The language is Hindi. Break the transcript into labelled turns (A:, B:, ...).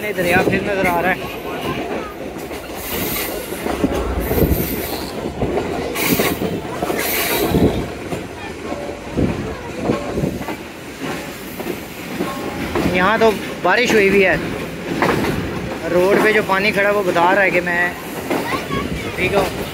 A: सामने दरिया फिर नज़र आ रहा है। यहाँ तो बारिश हुई भी है। रोड पे जो पानी खड़ा वो बता रहा है कि मैं, ठीक हूँ।